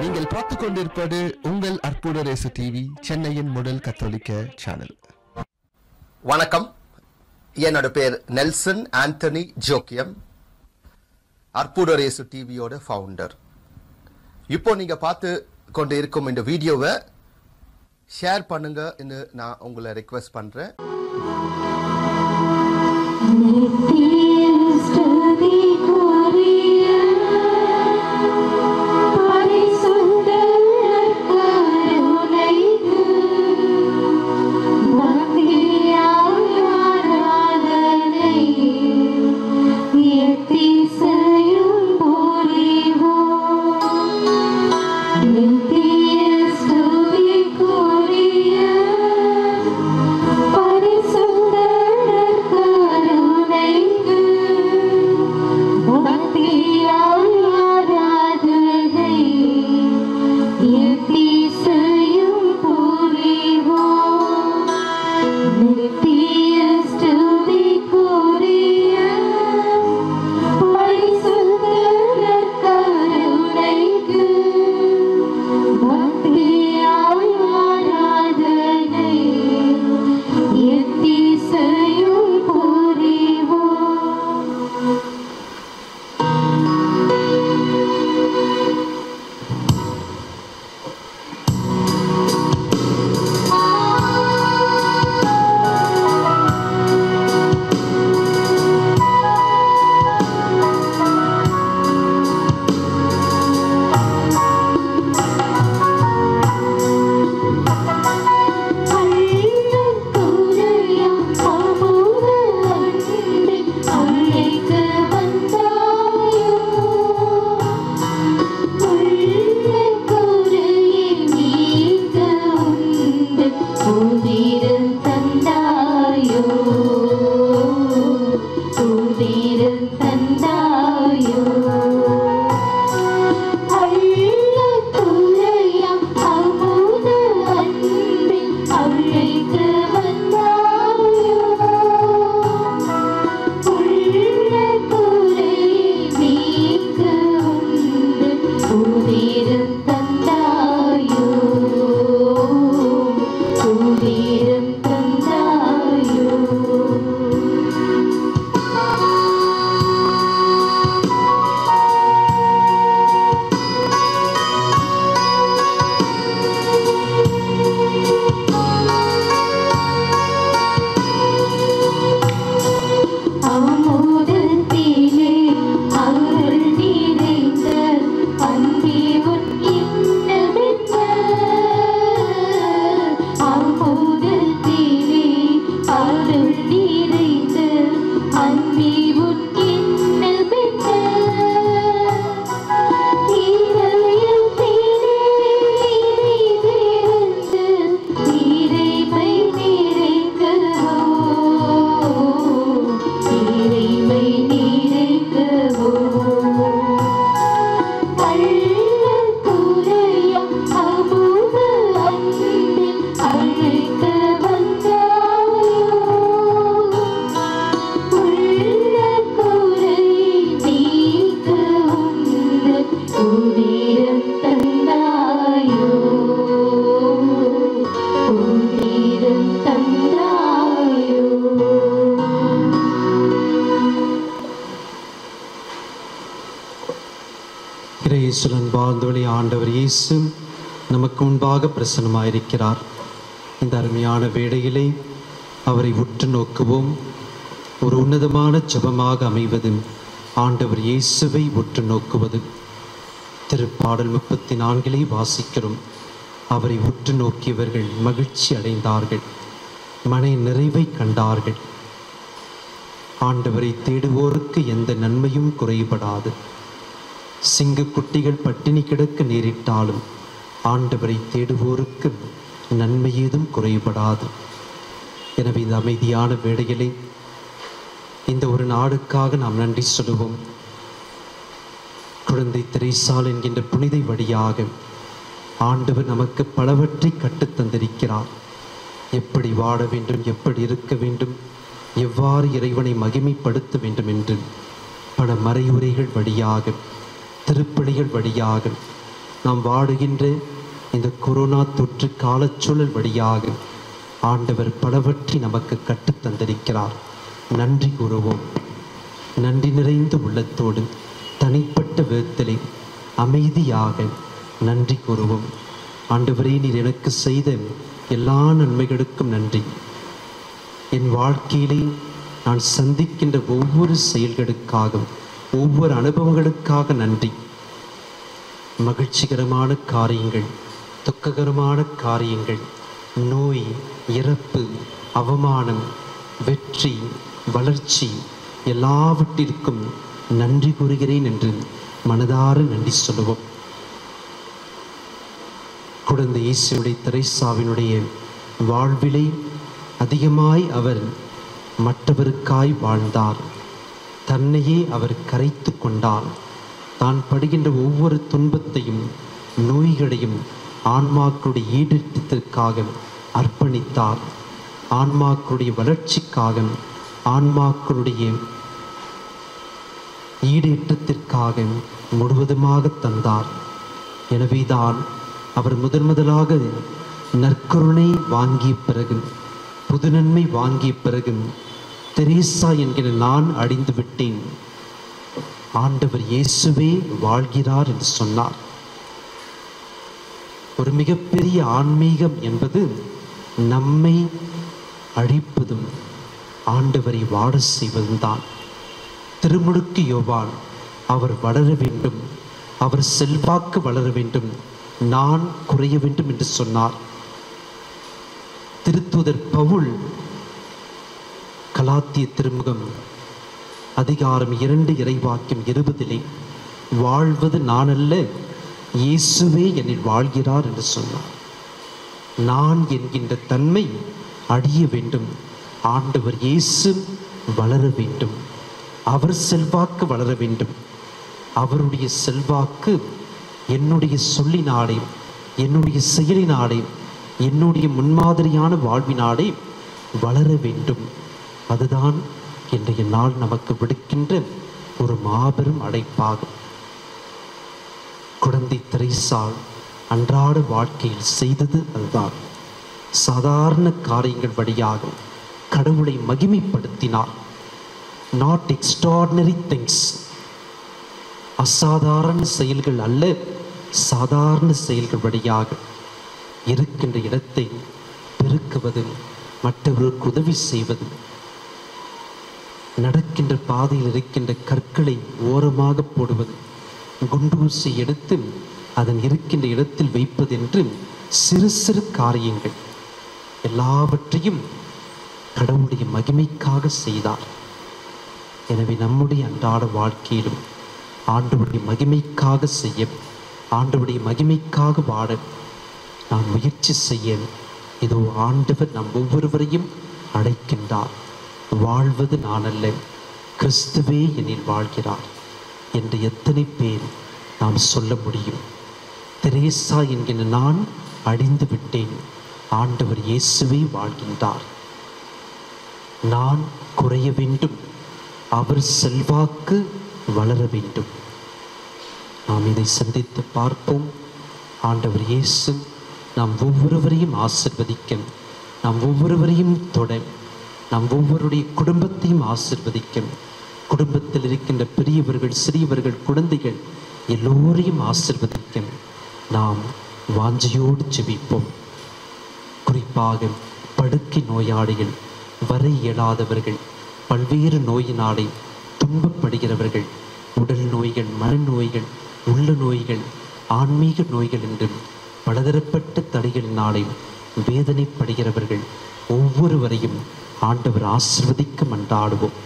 நீங்கள் பார்த்து கொண்டிருப்பது உங்கள் அற்புத ரேசு டிவி சென்னையின் முதல் கத்தோலிக்க சேனல் வணக்கம். என்னோட பேர் நெல்சன் ஆண்டனி ஜோக்கியம் அற்புதரேசு டிவியோட ஃபவுண்டர் இப்போ நீங்க பார்த்து கொண்டு இருக்கும் இந்த வீடியோவை ஷேர் பண்ணுங்க நான் உங்களை ரெக்வெஸ்ட் பண்றேன். இயேசு நமக்கு முன்பாக பிரசன்னமாயிருக்கிறார். இந்த அருமையான வேளையிலே அவரை உற்று நோக்குவோம். ஒரு உன்னதமான ஜெபமாக அமைவது ஆண்டவர் இயேசுவை உற்று நோக்குவது. திருப்பாடல் முப்பத்தி நான்கிலே வாசிக்கிறோம். அவரை உற்று நோக்கியவர்கள் மகிழ்ச்சி அடைந்தார்கள். மன நிறைவை கண்டார்கள். ஆண்டவரை தேடுவோருக்கு எந்த நன்மையும் குறைபடாது. சிங்க குட்டிகள் பட்டினி கிடக்க நேரிட்டாலும் ஆண்டவரை தேடுவோருக்கு நன்மை ஏதும் குறைபடாது. எனவே இந்த அமைதியான வேளையிலே இந்த ஒரு நாடுக்காக நாம் நன்றி சொல்லுவோம். குழந்தை திரைசால் என்கின்ற புனித வழியாக ஆண்டவர் நமக்கு பலவற்றை கற்றுத் தந்திருக்கிறார். எப்படி வாழ வேண்டும் எப்படி இருக்க வேண்டும் எவ்வாறு இறைவனை மகிமைப்படுத்த வேண்டும் என்று பல மறையுரைகள் வழியாக திருப்பணிகள் வழியாக நாம் வாடுகின்ற இந்த கொரோனா தொற்று காலச்சூழல் வழியாக ஆண்டவர் பலவற்றி நமக்கு கற்றுத் தந்திருக்கிறார் நன்றி கூறுவோம். நன்றி நிறைந்த உள்ளத்தோடு தனிப்பட்ட விதத்திலே அமைதியாக நன்றி கூறுவோம். ஆண்டவரே நீர் எனக்கு செய்த எல்லா நன்மைகளுக்கும் நன்றி. என் வாழ்க்கையிலே நான் சந்திக்கின்ற ஒவ்வொரு செயல்களுக்காகவும் ஒவ்வொரு அனுபவங்களுக்காக நன்றி. மகிழ்ச்சிகரமான காரியங்கள் துக்ககரமான காரியங்கள் நோய் இறப்பு அவமானம் வெற்றி வளர்ச்சி எல்லாவற்றிற்கும் நன்றி கூறுகிறேன் என்று மனதார நன்றி சொல்லுவோம். குழந்தை இயேசுடைய திரைசாவினுடைய வாழ்விலை அதிகமாய் அவர் மற்றவருக்காய் வாழ்ந்தார். தன்னையே அவர் கரைத்து கொண்டார் தான் படுகின்ற ஒவ்வொரு துன்பத்தையும் நோய்களையும் ஆன்மாக்களுடைய ஈடேற்றத்திற்காக அர்ப்பணித்தார். ஆன்மாக்களுடைய வளர்ச்சிக்காக ஆன்மாக்களுடைய ஈடேற்றத்திற்காக முழுவதுமாக தந்தார். எனவேதான் அவர் முதன் முதலாக நற்கருணை வாங்கிய பிறகு புது நன்மை வாங்கிய பிறகு தெரேசா என்கிற நான் அழிந்து விட்டேன் ஆண்டவர் இயேசுவே வாழ்கிறார் என்று சொன்னார். ஒரு மிகப்பெரிய ஆன்மீகம் என்பது நம்மை அழிப்பதும் ஆண்டவரை வாட செய்வதும் தான். திருமுழுக்கு யோவான் அவர் வளர வேண்டும் அவர் செல்வாக்கு வளர வேண்டும் நான் குறைய வேண்டும் என்று சொன்னார். திருத்துதர் பவுல் கலாத்திய திருமுகம் அதிகாரம் இரண்டு இறைவாக்கியம் இருபதிலே வாழ்வது நானல்ல இயேசுவே என்னில் வாழ்கிறார் என்று சொன்னார். நான் என்கின்ற தன்மை அடிய வேண்டும். ஆண்டவர் இயேசு வளர வேண்டும். அவர் செல்வாக்கு வளர வேண்டும். அவருடைய செல்வாக்கு என்னுடைய சொல்லினாலே என்னுடைய செயலினாலே என்னுடைய முன்மாதிரியான வாழ்வினாலே வளர வேண்டும். அதுதான் இன்றைய நாள் நமக்கு விடுக்கின்ற ஒரு மாபெரும் அழைப்பாகும். குழந்தை திரைசால் அன்றாட வாழ்க்கையில் செய்தது அதுதான். சாதாரண காரியங்கள் வழியாக கடவுளை மகிமைப்படுத்தினார். நாட் எக்ஸ்ட்ராடினரி திங்ஸ் அசாதாரண செயல்கள் அல்ல சாதாரண செயல்கள் வழியாக இருக்கின்ற இடத்தை பெருக்குவது மற்றவருக்கு உதவி செய்வது நடக்கின்ற பாதையில் இருக்கின்ற கற்களை ஓரமாக போடுவது குண்டூசி எடுத்து அதன் இருக்கின்ற இடத்தில் வைப்பது என்று சிறு சிறு காரியங்கள் எல்லாவற்றையும் கடவுளுடைய மகிமைக்காக செய்தார். எனவே நம்முடைய அன்றாட வாழ்க்கையிலும் ஆண்டவருடைய மகிமைக்காக செய்ய ஆண்டவருடைய மகிமைக்காக வாழ நாம் முயற்சி செய்ய இதோ ஆண்டவர் நம் ஒவ்வொருவரையும் அழைக்கின்றார். வாழ்வது நான் அல்ல கிறிஸ்துவே என்னில் வாழ்கிறார் என்று எத்தனை பேர் நாம் சொல்ல முடியும். தெரேசா என்கிற நான் அடிந்து விட்டேன். ஆண்டவர் இயேசுவே வாழ்கின்றார். நான் குறைய வேண்டும். அவர் செல்வாக்கு வளர வேண்டும். நாம் இதை சந்தித்து பார்ப்போம். ஆண்டவர் இயேசு நாம் ஒவ்வொருவரையும் ஆசிர்வதிக்க நாம் ஒவ்வொருவரையும் தொட நாம் ஒவ்வொருடைய குடும்பத்தையும் ஆசிர்வதிக்க குடும்பத்தில் இருக்கின்ற பெரியவர்கள் சிறியவர்கள் குழந்தைகள் எல்லோரையும் ஆசிர்வதிக்கும். நாம் வாஞ்சையோடு ஜெபிப்போம். குறிப்பாக படுக்கை நோயாளிகள் வர இயலாதவர்கள் பல்வேறு நோயினாலே துன்பப்படுகிறவர்கள் உடல் நோய்கள் மனநோய்கள் உள்ள நோய்கள் ஆன்மீக நோய்கள் என்றும் பலதரப்பட்ட தடைகளினாலே வேதனைப்படுகிறவர்கள் ஒவ்வொருவரையும் ஆண்டவர் ஆசிர்வதிக்க மன்றாடுவோம்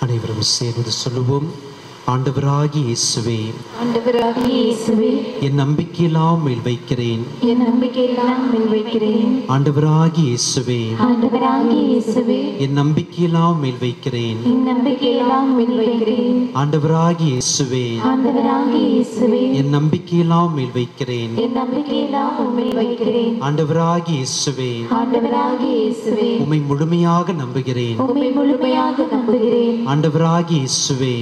அனைவரும் சேர்ந்து சொல்லுவோம். ஆண்டவராகி இயேசுவே ஆண்டவராகிய இயேசுவே என் நம்பிக்கையெல்லாம் மேல் வைக்கிறேன் என் நம்பிக்கையெல்லாம் மேல் வைக்கிறேன் ஆண்டவராகி இயேசுவே ஆண்டவராகிய இயேசுவே என் நம்பிக்கையெல்லாம் மேல் வைக்கிறேன் என் நம்பிக்கையெல்லாம் மேல் வைக்கிறேன் ஆண்டவராகி இயேசுவே ஆண்டவராகிய இயேசுவே என் நம்பிக்கையெல்லாம் மேல் வைக்கிறேன் என் நம்பிக்கையெல்லாம் உண்மையில் வைக்கிறேன் ஆண்டவராகி இயேசுவே ஆண்டவராகிய இயேசுவே உம்மை முழுமையாக நம்புகிறேன். உம்மை முழுமையாக நம்புகிறேன். ஆண்டவராகி இயேசுவே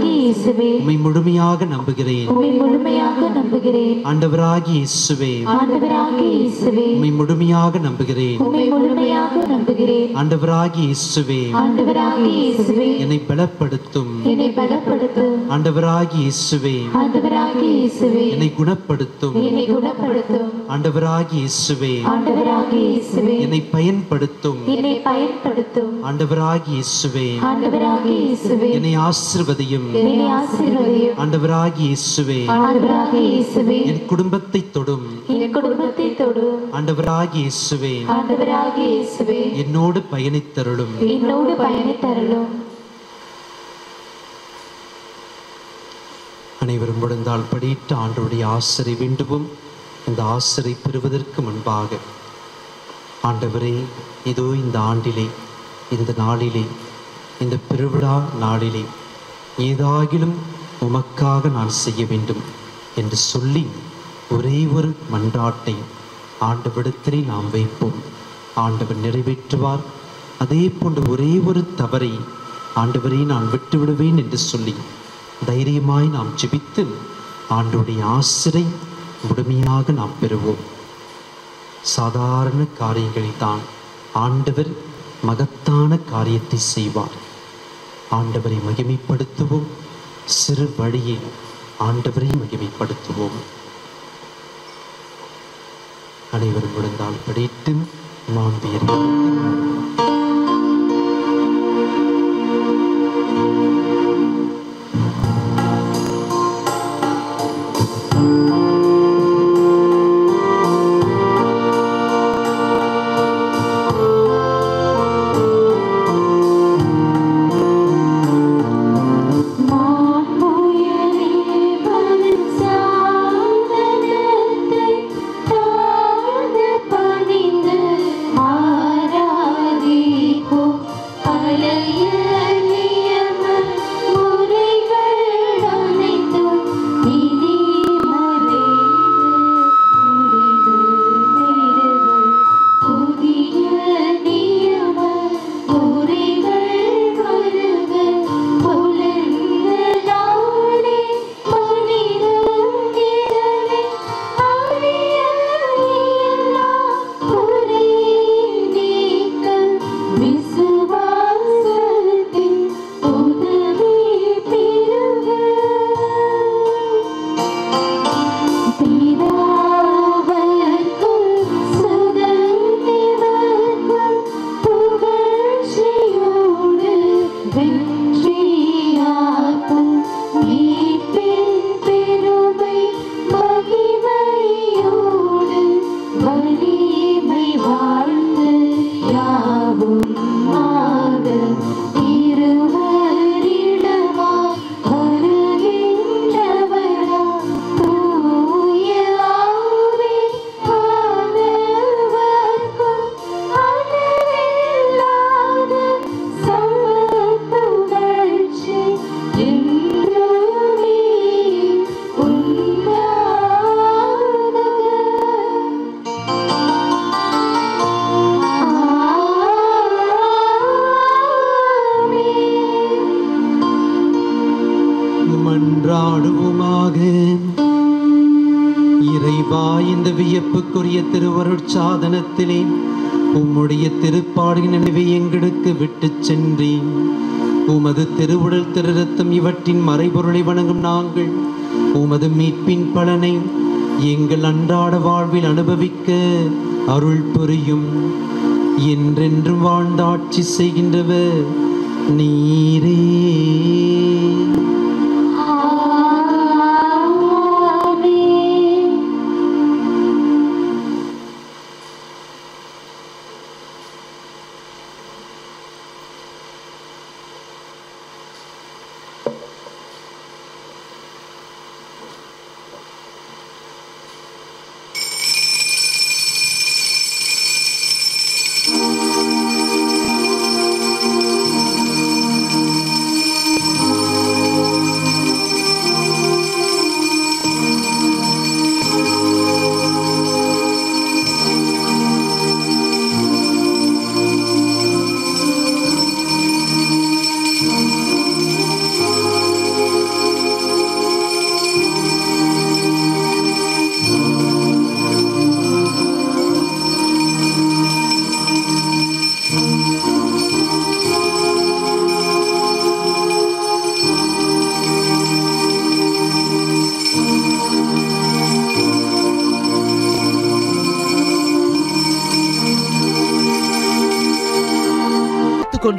ஆண்டவராகிய இயேசுவே உம்மை முழுமையாக நம்புகிறேன் உம்மை முழுமையாக நம்புகிறேன் ஆண்டவராகி இயேசுவே ஆண்டவராகிய இயேசுவே உம்மை முழுமையாக நம்புகிறேன் உம்மை முழுமையாக நம்புகிறேன் ஆண்டவராகி இயேசுவே ஆண்டவராகிய இயேசுவே என்னை பலப்படுத்தும் என்னை பலப்படுத்தும் ஆண்டவராகி இயேசுவே ஆண்டவராகிய இயேசுவே என்னை குணப்படுத்தும் என்னை குணப்படுத்தும் ஆண்டவராகி இயேசுவே ஆண்டவராகிய இயேசுவே என்னை பயன்படுத்தும் என்னை பயன்படுத்தும் ஆண்டவராகி இயேசுவே என்னை ஆசிர்வதியும் என்னை ஆசீர்வதியும் ஆண்டவராகி இயேசுவே. ஆண்டவராகிய இயேசுவே. என் குடும்பத்தை தொடும். என் குடும்பத்தை தொடும். இயேசுவே. ஆண்டவராகிய இயேசுவே. என்னோடு பயணித்தருளும். என்னோடு பயணித்தருளும். அனைவரும் முடிந்தால் படியிட்ட ஆண்டவருடைய ஆசிரை வேண்டுவோம். இந்த ஆசிரை பெறுவதற்கு முன்பாக ஆண்டவரே இதோ இந்த ஆண்டிலே இந்த நாளிலே இந்த பெருவிழா நாளிலே ஏதாகிலும் உமக்காக நான் செய்ய வேண்டும் என்று சொல்லி ஒரே ஒரு மன்றாட்டை ஆண்டவிடத்திலே நாம் வைப்போம். ஆண்டவர் நிறைவேற்றுவார். அதே போன்று ஒரே ஒரு தவறை ஆண்டவரை நான் விட்டுவிடுவேன் என்று சொல்லி தைரியமாய் நாம் ஜெபித்து ஆண்டுடைய ஆசிரை முழுமையாக நாம் பெறுவோம். சாதாரண காரியங்களை தான் ஆண்டவர் மகத்தான காரியத்தை செய்வார். ஆண்டவரை மகிமைப்படுத்துவோம். சிறு வழியை ஆண்டவரை மகிமைப்படுத்துவோம். அனைவரும் விழுந்தால் படித்து நான் புதிய வசனத்திலே உம்முடைய திருப்பாடின் நினைவை எங்களுக்கு விட்டுச் சென்றேன் உமது திருவுடல் திருரத்தம் இவற்றின் மறைபொருளை வணங்கும் நாங்கள் உமது மீட்பின் பலனை எங்கள் அன்றாட வாழ்வில் அனுபவிக்க அருள் புரியும். என்றென்றும் வாழ்ந்தாட்சி செய்கின்றவர் நீரே.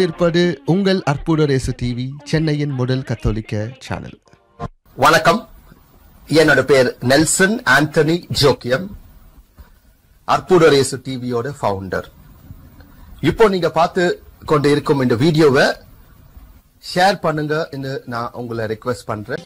கொண்டிருப்பது உங்கள் அற்புதரேசு டிவி சென்னையின் முதல் கத்தோலிக்க சேனல் வணக்கம். என்னோட பேர் நெல்சன் ஆண்டனி ஜோக்கியம் அற்புதரேசு டிவியோட ஃபவுண்டர் இப்போ நீங்க பார்த்து கொண்டு இருக்கும் இந்த வீடியோவை ஷேர் பண்ணுங்க நான் உங்களை ரெக்வஸ்ட் பண்றேன்.